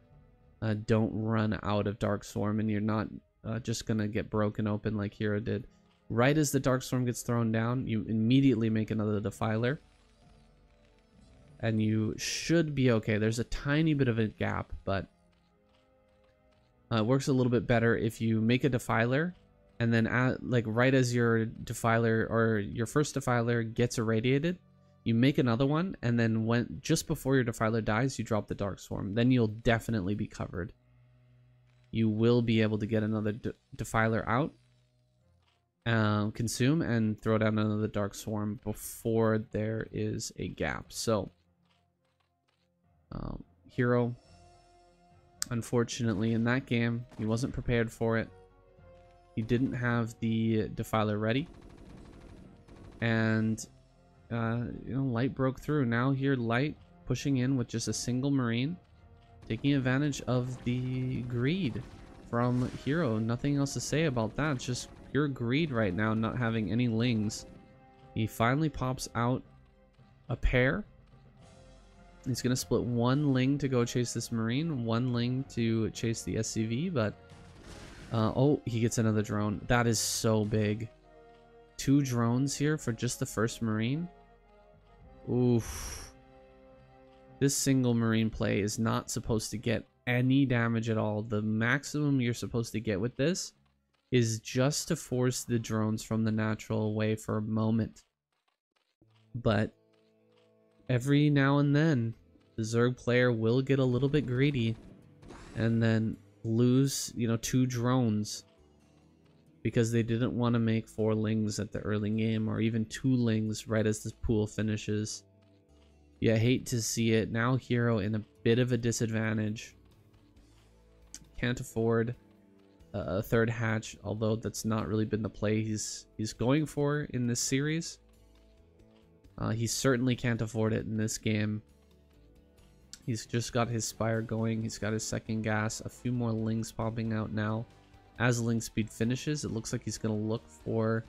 uh, don't run out of dark swarm and you're not uh, just gonna get broken open like Hero did. Right as the Dark Swarm gets thrown down, you immediately make another Defiler. And you should be okay. There's a tiny bit of a gap, but uh, it works a little bit better if you make a Defiler and then at, like right as your Defiler or your first Defiler gets irradiated, you make another one and then when just before your Defiler dies, you drop the Dark Swarm. Then you'll definitely be covered you will be able to get another de Defiler out, um, consume, and throw down another Dark Swarm before there is a gap. So, um, Hero, unfortunately, in that game, he wasn't prepared for it. He didn't have the Defiler ready. And, uh, you know, Light broke through. Now here, Light pushing in with just a single Marine taking advantage of the greed from Hero. Nothing else to say about that. Just pure greed right now, not having any lings. He finally pops out a pair. He's going to split one ling to go chase this marine, one ling to chase the SCV, but Uh, oh, he gets another drone. That is so big. Two drones here for just the first Marine. Oof. This single Marine play is not supposed to get any damage at all. The maximum you're supposed to get with this is just to force the drones from the natural away for a moment. But every now and then, the Zerg player will get a little bit greedy and then lose, you know, two drones because they didn't want to make four lings at the early game or even two lings right as this pool finishes. Yeah, hate to see it. Now Hero in a bit of a disadvantage. Can't afford a third hatch, although that's not really been the play he's he's going for in this series. Uh, he certainly can't afford it in this game. He's just got his Spire going. He's got his second gas. A few more Lings popping out now. As Ling Speed finishes, it looks like he's going to look for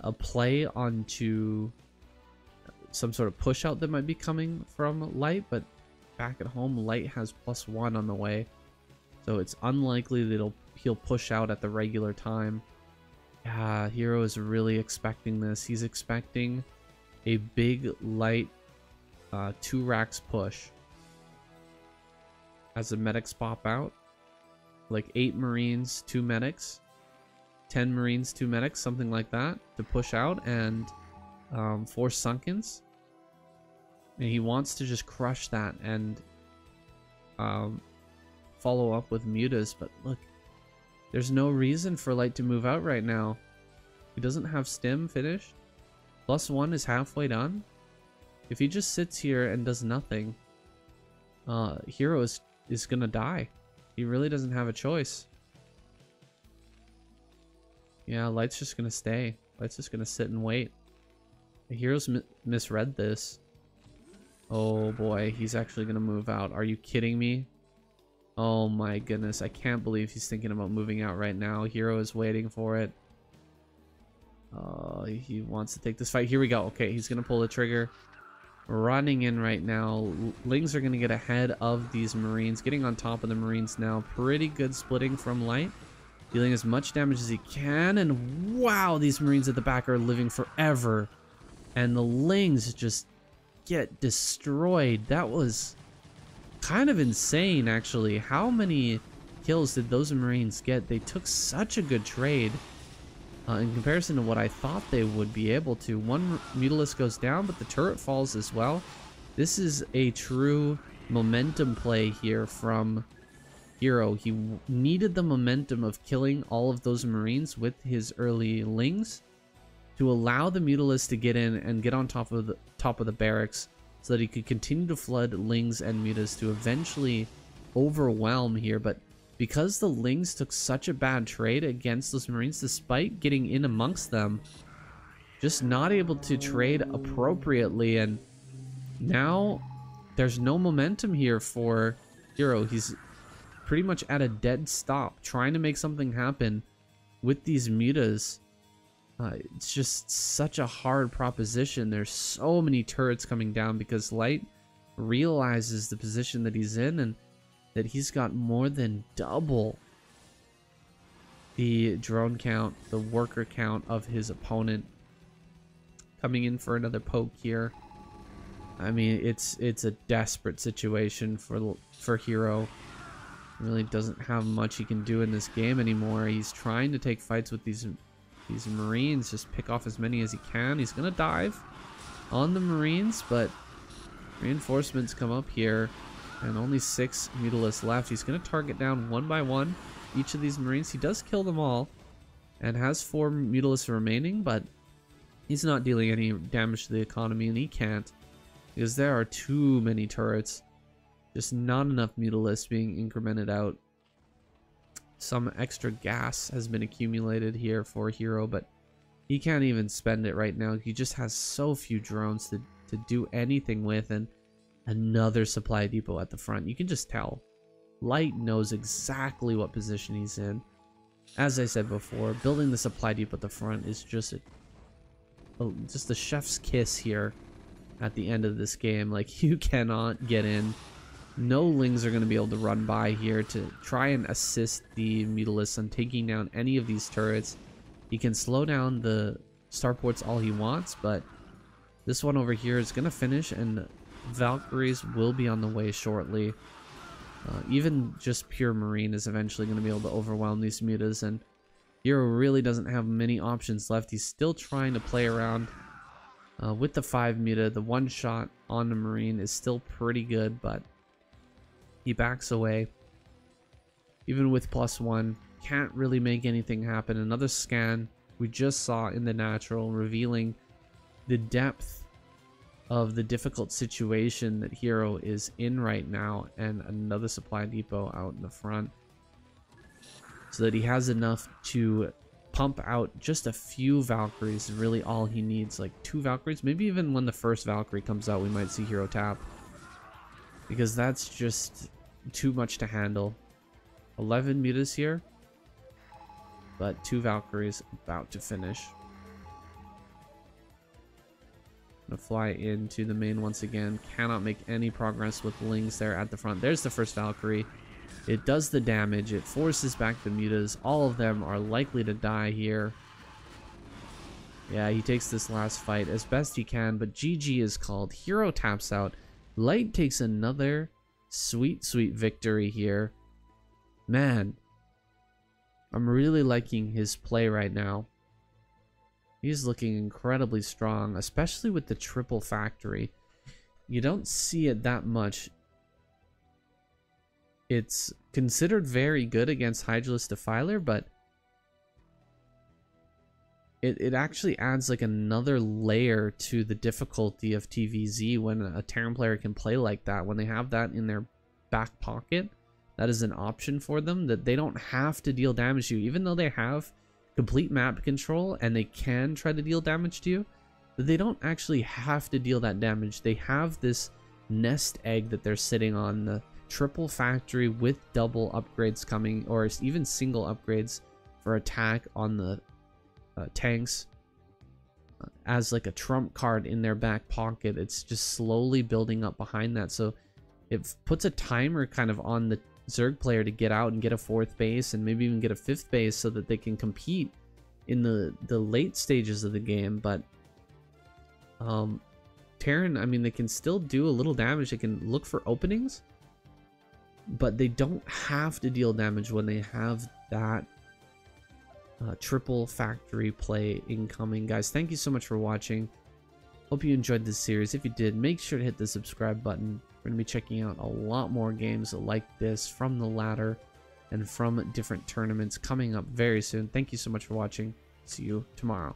a play onto some sort of push out that might be coming from Light, but back at home, Light has plus one on the way. So it's unlikely that he'll, he'll push out at the regular time. Yeah, Hero is really expecting this. He's expecting a big light uh, two racks push as the medics pop out. Like eight marines, two medics, ten marines, two medics, something like that to push out and um, four sunkens. And he wants to just crush that and um, follow up with mutas, but look, there's no reason for Light to move out right now. He doesn't have stim finished. Plus one is halfway done. If he just sits here and does nothing, uh, Hero is, is gonna die. He really doesn't have a choice. Yeah, Light's just gonna stay. Light's just gonna sit and wait. The Hero's mi misread this. Oh boy, he's actually gonna move out. Are you kidding me? Oh my goodness, I can't believe he's thinking about moving out right now. Hero is waiting for it. Uh, he wants to take this fight. Here we go. Okay, he's to pull the trigger. Running in right now. Lings are to get ahead of these Marines. Getting on top of the Marines now. Pretty good splitting from Light. Dealing as much damage as he can. And wow, these Marines at the back are living forever. And the Lings just get destroyed. That was kind of insane, actually. How many kills did those Marines get? They took such a good trade uh, in comparison to what I thought they would be able to. One Mutalisk goes down, but the turret falls as well. This is a true momentum play here from Hero. He needed the momentum of killing all of those Marines with his early Lings to allow the Mutalisk to get in and get on top of the top of the barracks so that he could continue to flood Lings and Mutas to eventually overwhelm here. But because the Lings took such a bad trade against those Marines, despite getting in amongst them, just not able to trade appropriately, and now there's no momentum here for Hero. He's pretty much at a dead stop, trying to make something happen with these mutas. Uh, it's just such a hard proposition. There's so many turrets coming down because Light realizes the position that he's in and that he's got more than double the drone count, the worker count of his opponent. Coming in for another poke here. I mean, it's it's a desperate situation for for Hero. Really doesn't have much he can do in this game anymore. He's trying to take fights with these these Marines, just pick off as many as he can. He's gonna dive on the Marines, but reinforcements come up here. And only six Mutalisks left. He's going to target down one by one each of these Marines. He does kill them all and has four Mutalisks remaining, but he's not dealing any damage to the economy, and he can't because there are too many turrets. Just not enough Mutalisks being incremented out. Some extra gas has been accumulated here for Hero, but he can't even spend it right now. He just has so few drones to, to do anything with, and another supply depot at the front. You can just tell. Light knows exactly what position he's in. As I said before, building the supply depot at the front is just a, a just a chef's kiss here at the end of this game. Like you cannot get in no Lings are going to be able to run by here to try and assist the Mutalisk on taking down any of these turrets. He can slow down the starports all he wants, but this one over here is going to finish and Valkyries will be on the way shortly. Uh, even just pure Marine is eventually going to be able to overwhelm these mutas and Hero really doesn't have many options left. He's still trying to play around uh, with the 5 muta. The one shot on the Marine is still pretty good, but he backs away. Even with plus 1, can't really make anything happen. Another scan we just saw in the natural revealing the depth of the difficult situation that Hero is in right now and another supply depot out in the front so that he has enough to pump out just a few Valkyries is really all he needs. Like two Valkyries, maybe even when the first Valkyrie comes out, we might see Hero tap. Because that's just too much to handle. 11 mutas here, but two Valkyries about to finish. Gonna fly into the main once again. Cannot make any progress with Lings there at the front. There's the first Valkyrie. It does the damage. It forces back the mutas. All of them are likely to die here. Yeah, he takes this last fight as best he can, but GG is called. Hero taps out. Light takes another sweet, sweet victory here. Man, I'm really liking his play right now. He's looking incredibly strong, especially with the triple factory. You don't see it that much it's considered very good against Hydralisk Defiler, but it, it actually adds like another layer to the difficulty of TVZ when a Terran player can play like that. When they have that in their back pocket, that is an option for them that they don't have to deal damage to you. Even though they have complete map control and they can try to deal damage to you, they don't actually have to deal that damage. They have this nest egg that they're sitting on, the triple factory with double upgrades coming, or even single upgrades for attack on the uh, tanks uh, as like a trump card in their back pocket. It's just slowly building up behind that. So it puts a timer kind of on the Zerg player to get out and get a fourth base and maybe even get a fifth base so that they can compete in the, the late stages of the game. But um, Terran, I mean, they can still do a little damage. They can look for openings but they don't have to deal damage when they have that uh, triple factory play incoming. Guys, thank you so much for watching. Hope you enjoyed this series. If you did, make sure to hit the subscribe button. We're going to be checking out a lot more games like this from the ladder and from different tournaments coming up very soon. Thank you so much for watching. See you tomorrow.